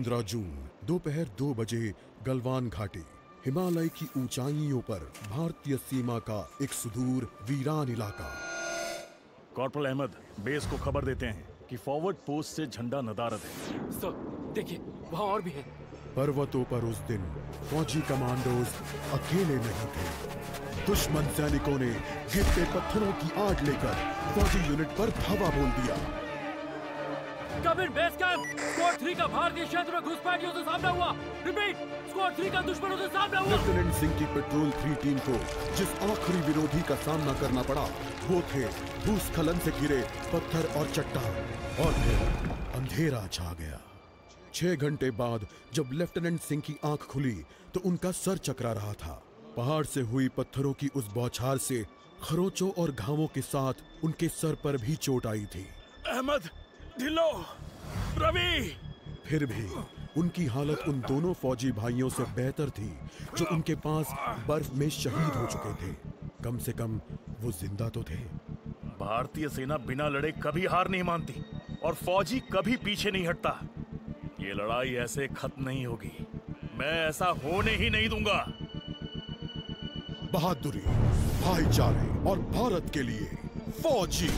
15 जून दोपहर दो बजे गलवान घाटी हिमालय की ऊंचाइयों पर भारतीय सीमा का एक सुदूर वीरान इलाका। कॉर्पोरल अहमद बेस को खबर देते हैं कि फॉरवर्ड पोस्ट से झंडा नदारद है। सर देखिए वहाँ और भी है। पर्वतों पर उस दिन फौजी कमांडोज अकेले नहीं थे। दुश्मन सैनिकों ने गिरते पत्थरों की आग लेकर फौजी यूनिट पर धावा बोल दिया। कम बेस कैंप स्क्वाड 3 का भारतीय क्षेत्र में घुसपैठियों से सामना हुआ। रिपीट स्क्वाड 3 का दुश्मनों से सामना हुआ। लेफ्टिनेंट सिंह की पेट्रोल थ्री टीम को जिस आखिरी विरोधी का सामना करना पड़ा वो थे भूस्खलन से घिरे पत्थर और चट्टान। और फिर अंधेरा छा गया। छह घंटे बाद जब लेफ्टिनेंट सिंह की आँख खुली तो उनका सर चकरा रहा था। पहाड़ से हुई पत्थरों की उस बौछार से खरोचों और घावों के साथ उनके सर पर भी चोट आई थी। अहमद ढिल्लो रवि। फिर भी उनकी हालत उन दोनों फौजी भाइयों से बेहतर थी जो उनके पास बर्फ़ में शहीद हो चुके थे। कम से कम वो ज़िंदा तो थे। भारतीय सेना बिना लड़े कभी हार नहीं मानती और फौजी कभी पीछे नहीं हटता। ये लड़ाई ऐसे खत्म नहीं होगी। मैं ऐसा होने ही नहीं दूँगा। बहादुरी भाईचारे और भारत के लिए फौजी।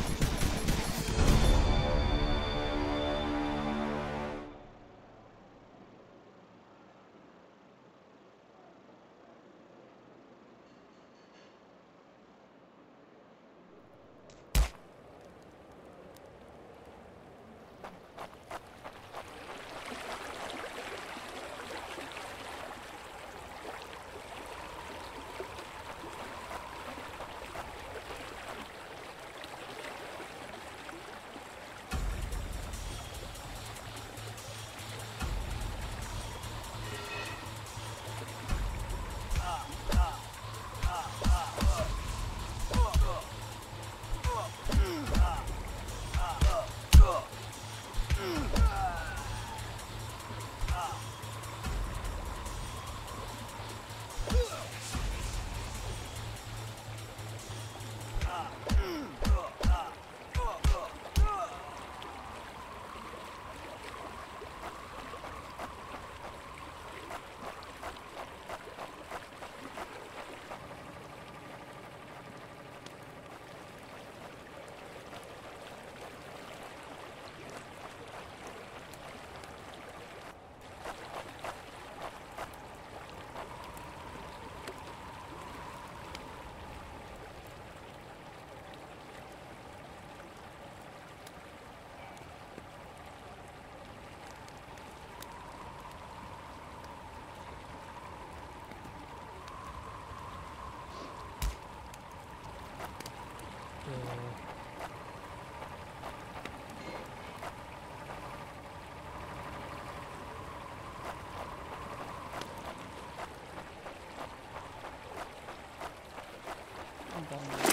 거.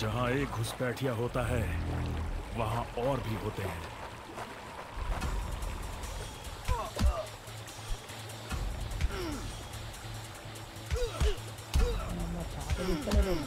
जहाँ एक घुसपैठिया होता है वहाँ और भी होते हैं Thank you.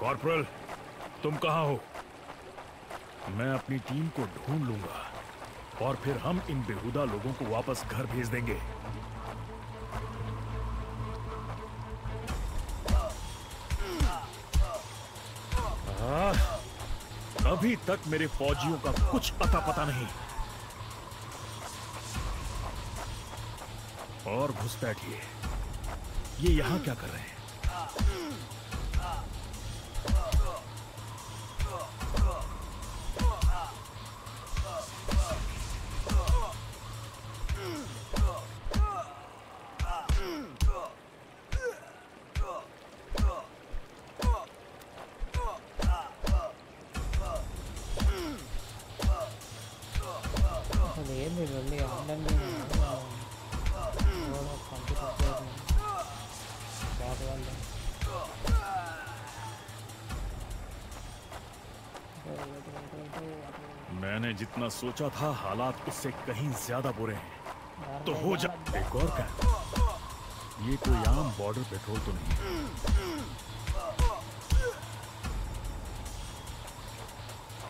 कॉर्पोरल तुम कहाँ हो? मैं अपनी टीम को ढूंढ लूँगा और फिर हम इन बेहुदा लोगों को वापस घर भेज देंगे। आ, अभी तक मेरे फौजियों का कुछ पता पता नहीं। और घुस बैठिए ये यहाँ क्या कर रहे हैं? ना सोचा था हालात उससे कहीं ज़्यादा बुरे हैं। तो हो जा एक और क्या ये कोई आम बॉर्डर पेट्रोल तो नहीं है।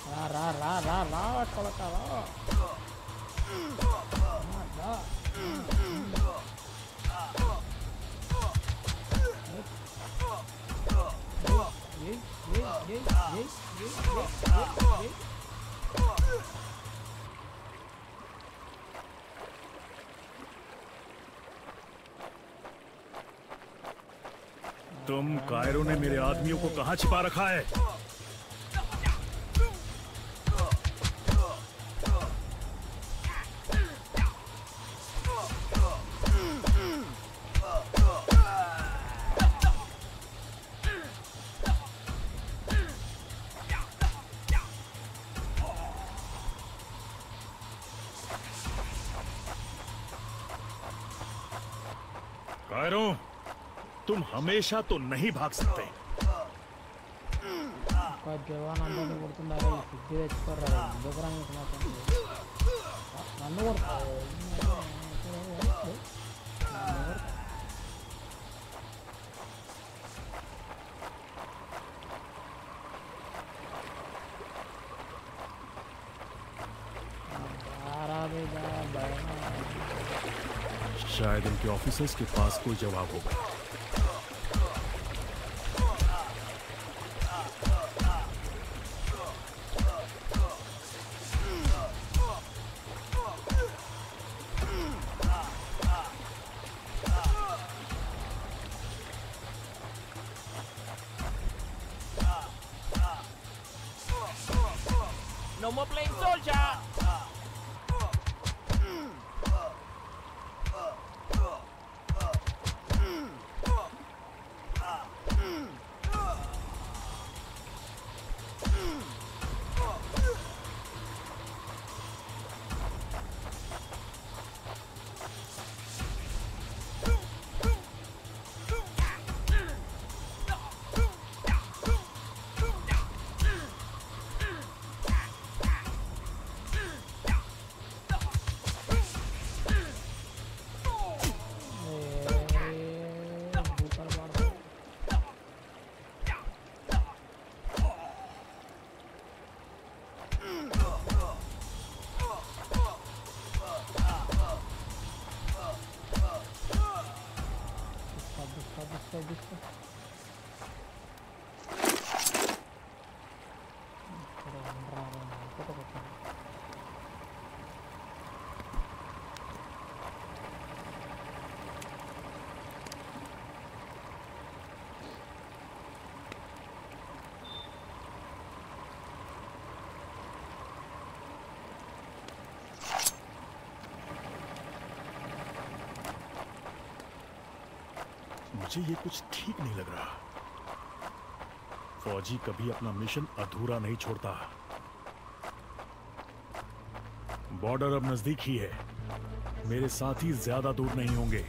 रा रा रा रा रा तड़का रा ये ये ये ये ये ये ये तुम कायरों ने मेरे आदमियों को कहाँ छिपा रखा है? तुम हमेशा तो नहीं भाग सकते। शायद उनके ऑफिसर्स के पास कोई जवाब होगा। मुझे ये कुछ ठीक नहीं लग रहा। फौजी कभी अपना मिशन अधूरा नहीं छोड़ता। बॉर्डर अब नज़दीक ही है। मेरे साथ ही ज़्यादा दूर नहीं होंगे।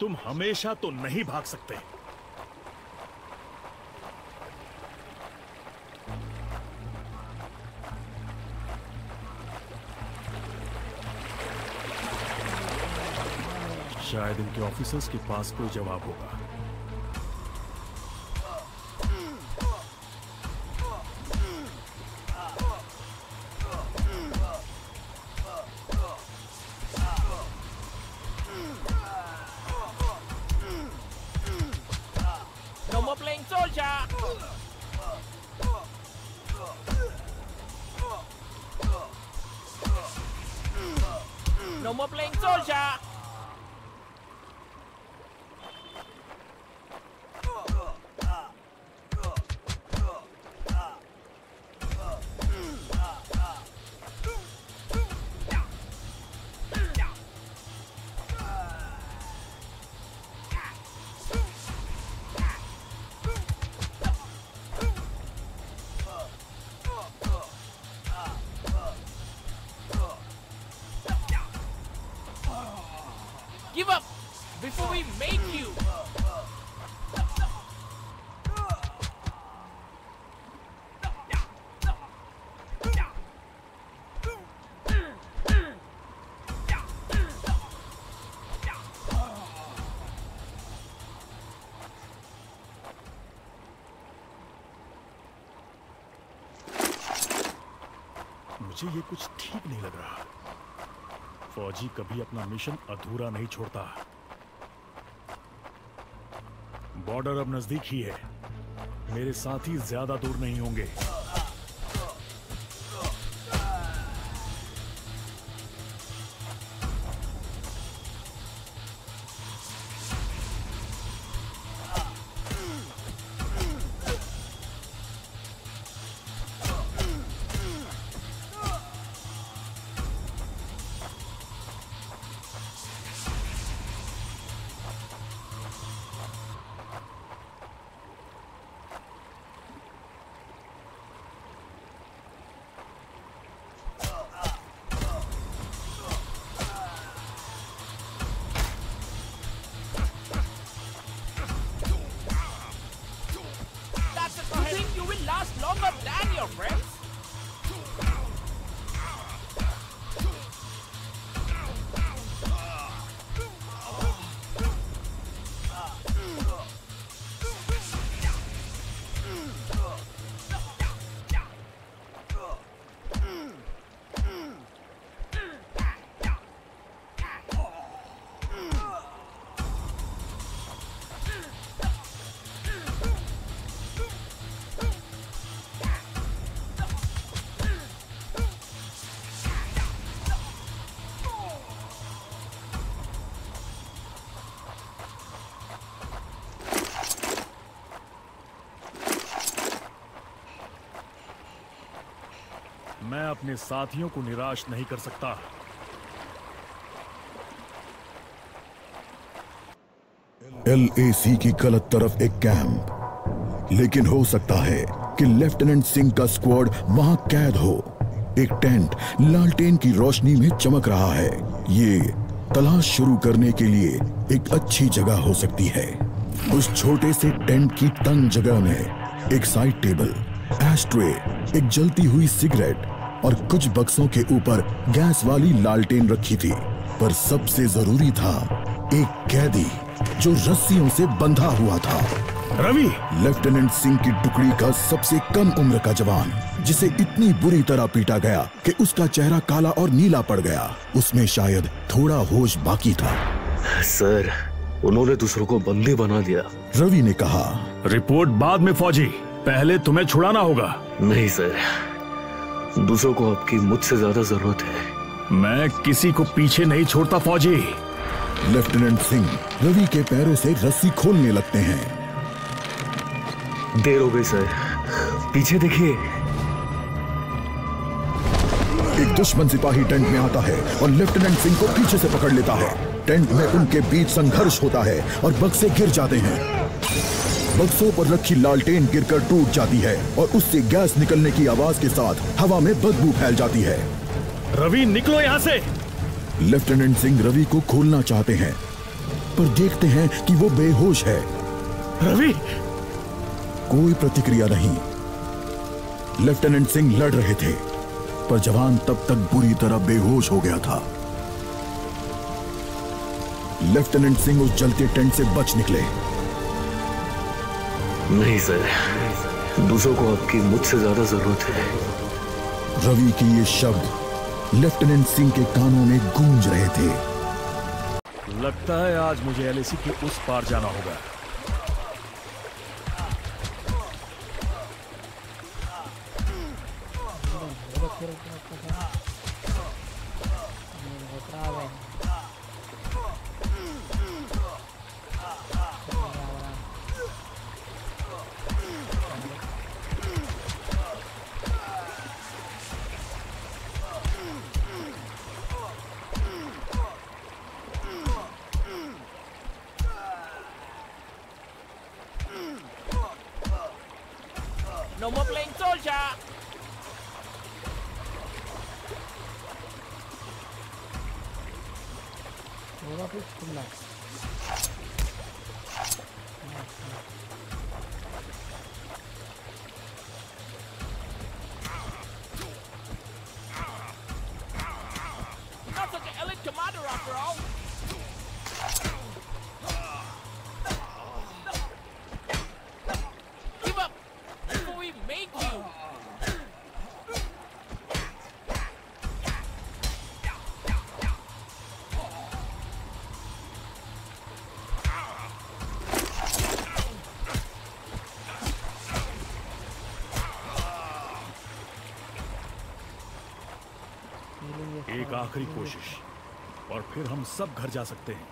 तुम हमेशा तो नहीं भाग सकते। शायद इनके ऑफिसर्स के पास कोई जवाब होगा। मुझे ये कुछ ठीक नहीं लग रहा। फौजी कभी अपना मिशन अधूरा नहीं छोड़ता। बॉर्डर अब नज़दीक ही है। मेरे साथी ज़्यादा दूर नहीं होंगे। अपने साथियों को निराश नहीं कर सकता। एलएसी की गलत तरफ़ एक कैंप। लेकिन हो सकता है कि लेफ्टिनेंट सिंह का स्क्वाड वहाँ कैद हो। एक टेंट लालटेन की रोशनी में चमक रहा है। ये तलाश शुरू करने के लिए एक अच्छी जगह हो सकती है। उस छोटे से टेंट की तंग जगह में एक साइड टेबल, एस्ट्रे, एक जलती हुई सिगरेट और कुछ बक्सों के ऊपर गैस वाली लालटेन रखी थी। पर सबसे ज़रूरी था एक कैदी जो रस्सियों से बंधा हुआ था। रवि! लेफ्टिनेंट सिंह की टुकड़ी का सबसे कम उम्र का जवान जिसे इतनी बुरी तरह पीटा गया कि उसका चेहरा काला और नीला पड़ गया। उसमें शायद थोड़ा होश बाकी था। सर उन्होंने दूसरों को बंदी बना दिया। रवि ने कहा रिपोर्ट बाद में फौजी। पहले तुम्हें छुड़ाना होगा। नहीं सर। दूसरों को आपकी मुझसे ज़्यादा ज़रूरत है। मैं किसी को पीछे नहीं छोड़ता फौजी। लेफ्टिनेंट सिंह रवि के पैरों से रस्सी खोलने लगते हैं। देर हो गई सर। पीछे देखिए। एक दुश्मन सिपाही टेंट में आता है और लेफ्टिनेंट सिंह को पीछे से पकड़ लेता है। टेंट में उनके बीच संघर्ष होता है और बक्से गिर जाते हैं। बक्सों पर रखी लालटेन गिरकर टूट जाती है और उससे गैस निकलने की आवाज़ के साथ हवा में बदबू फैल जाती है। रवि निकलो यहाँ से। लेफ्टिनेंट सिंह रवि को खोलना चाहते हैं पर देखते हैं कि वो बेहोश है। रवि! कोई प्रतिक्रिया नहीं। लेफ्टिनेंट सिंह लड़ रहे थे पर जवान तब तक बुरी तरह बेहोश हो गया था। लेफ्टिनेंट सिंह उस जलते टेंट से बच निकले। नहीं सर। दूसरों को आपकी मुझसे ज़्यादा ज़रूरत है। रवि के ये शब्द लेफ्टिनेंट सिंह के कानों में गूंज रहे थे। लगता है आज मुझे एलएसी के उस पार जाना होगा। आखिरी कोशिश। और फिर हम सब घर जा सकते हैं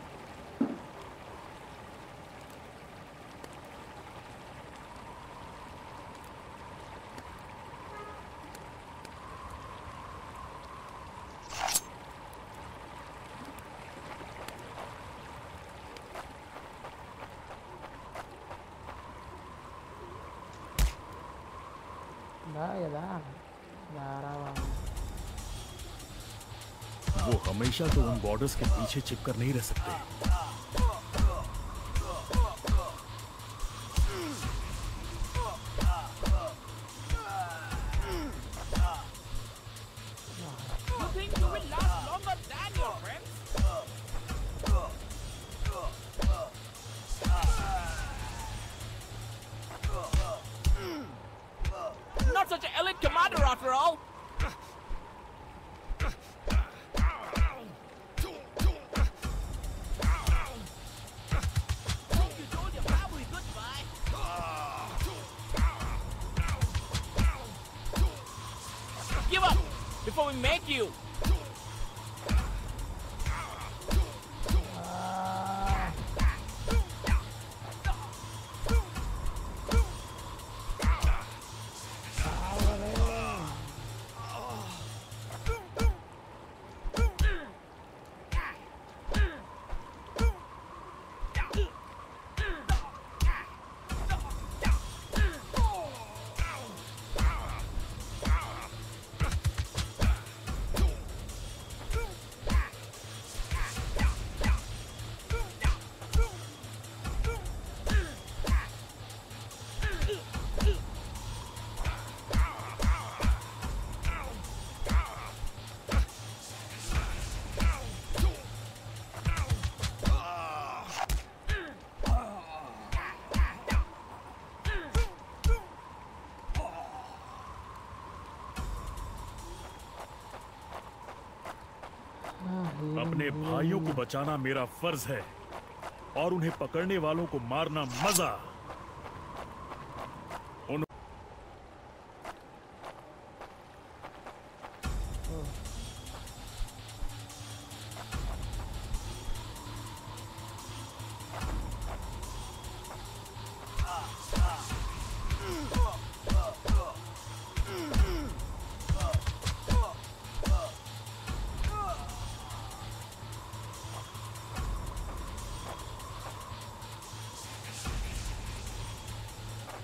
दा या दा जा रहा हूँ वो हमेशा तो उन बॉर्डर्स के पीछे चिपकर नहीं रह सकते। अपने भाइयों को बचाना मेरा फ़र्ज़ है और उन्हें पकड़ने वालों को मारना मज़ा।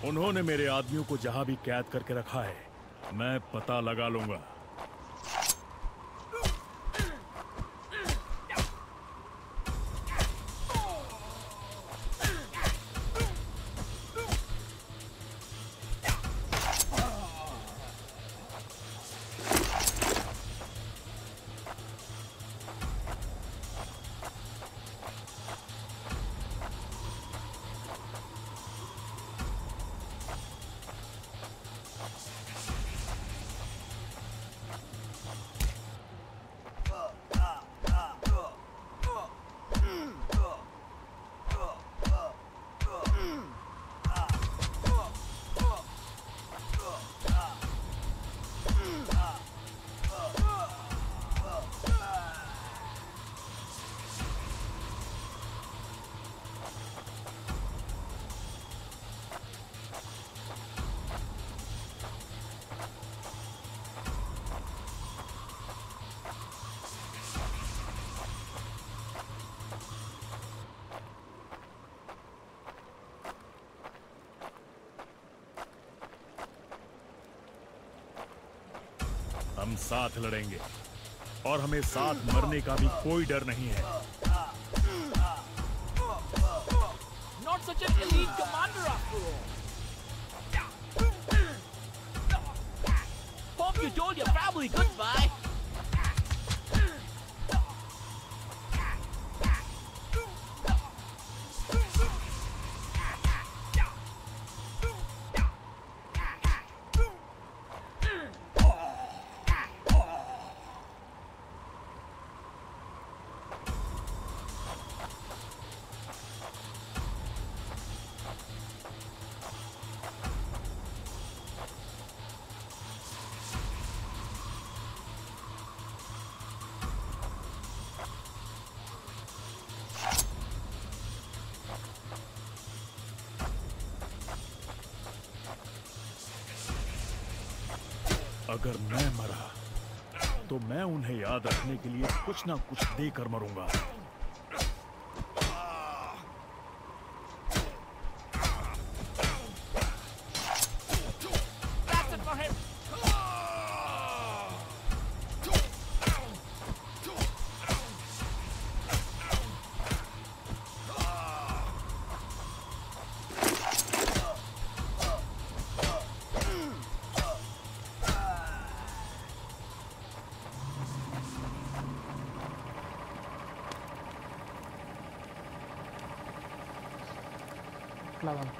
उन्होंने मेरे आदमियों को जहाँ भी कैद करके रखा है मैं पता लगा लूँगा। हम साथ लड़ेंगे। और हमें साथ मरने का भी कोई डर नहीं है। अगर मैं मरा तो मैं उन्हें याद रखने के लिए कुछ ना कुछ देकर मरूँगा। लगा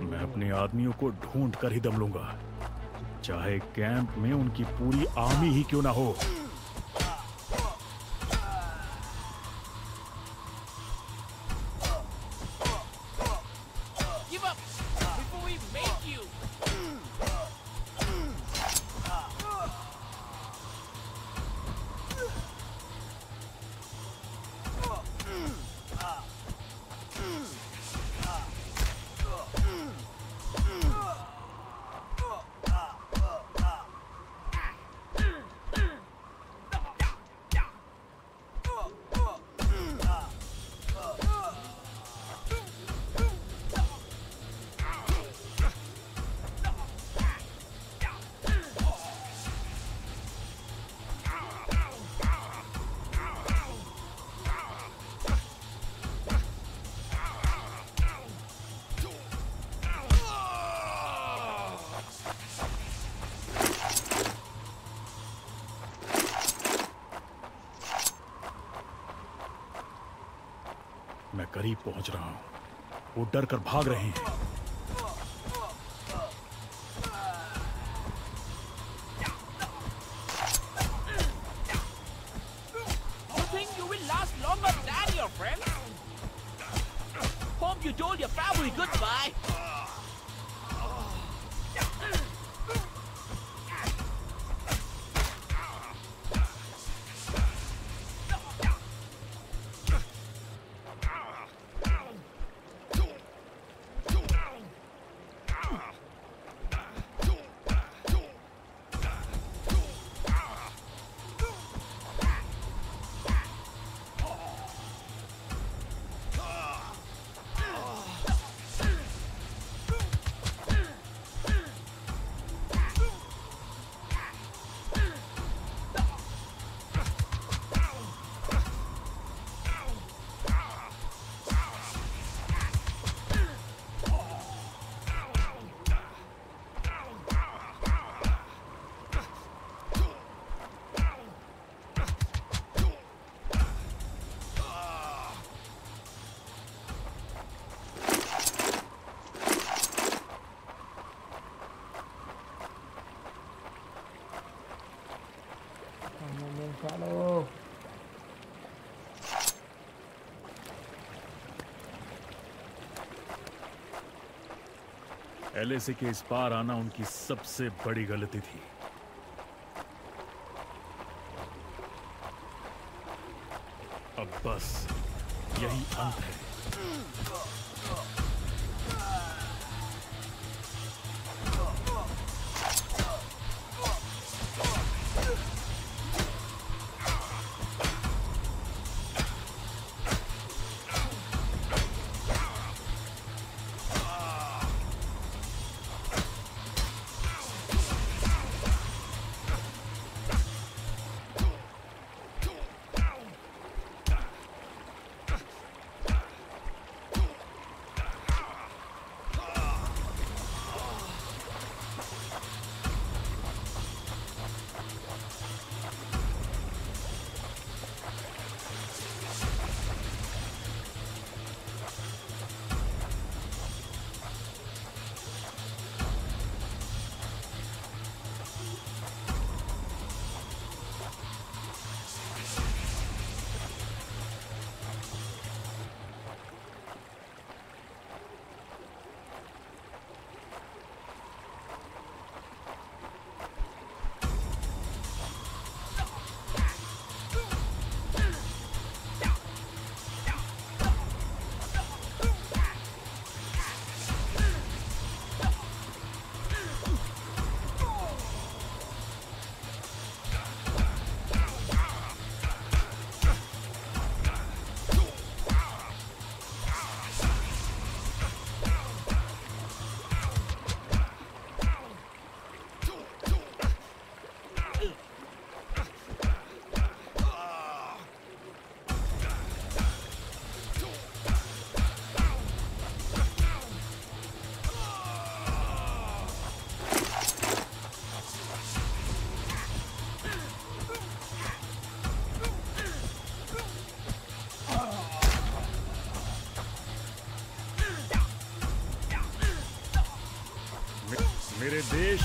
मैं अपने आदमियों को ढूंढ कर ही दम लूँगा। चाहे कैंप में उनकी पूरी आर्मी ही क्यों ना हो। पहुँच रहा हूँ। वो डर कर भाग रहे हैं। एलएसी के इस पार आना उनकी सबसे बड़ी गलती थी। अब बस, यही अंत है।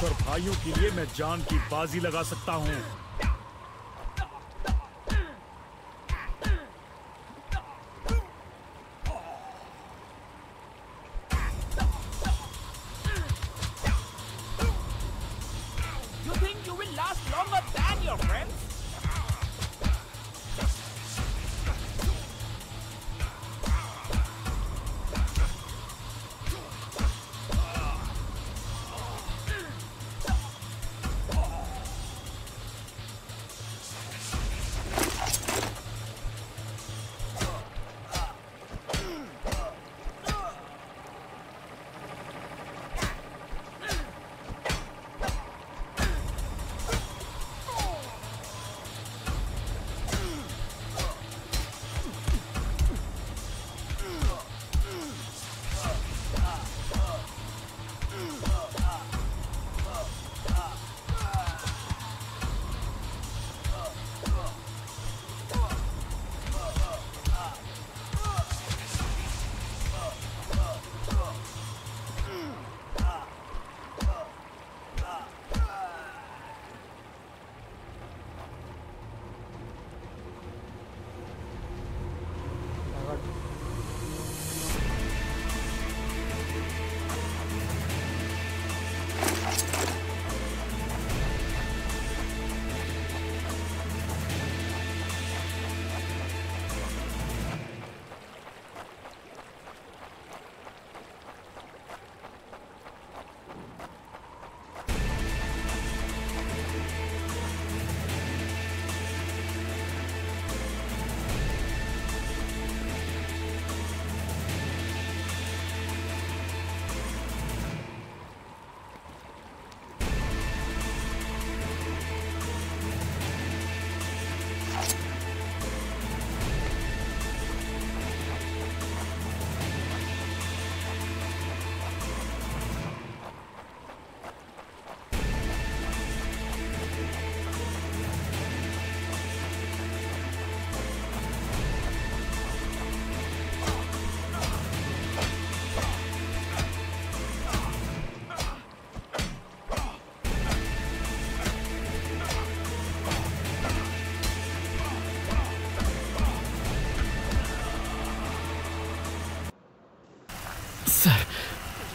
और भाइयों के लिए मैं जान की बाजी लगा सकता हूँ।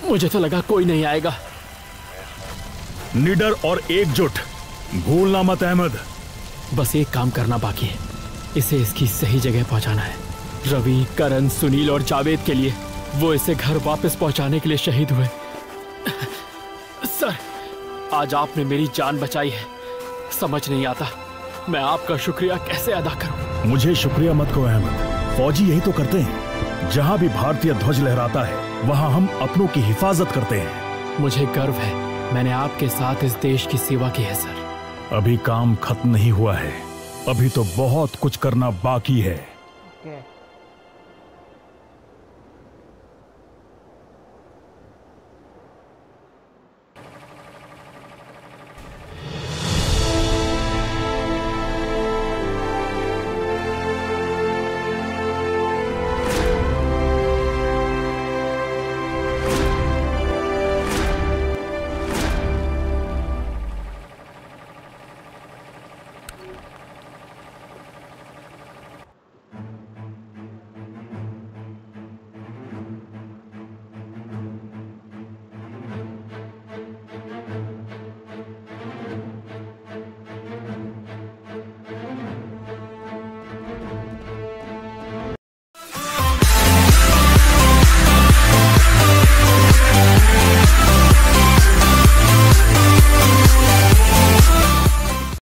मुझे तो लगा कोई नहीं आएगा। निडर और एकजुट भूलना मत अहमद। बस एक काम करना बाकी है। इसे इसकी सही जगह पहुंचाना है। रवि करण सुनील और जावेद के लिए। वो इसे घर वापस पहुँचाने के लिए शहीद हुए। सर आज आपने मेरी जान बचाई है। समझ नहीं आता मैं आपका शुक्रिया कैसे अदा करूँ? मुझे शुक्रिया मत कहो अहमद। फौजी यही तो करते हैं। जहाँ भी भारतीय ध्वज लहराता है वहाँ हम अपनों की हिफाजत करते हैं। मुझे गर्व है मैंने आपके साथ इस देश की सेवा की है सर। अभी काम खत्म नहीं हुआ है। अभी तो बहुत कुछ करना बाकी है। ओके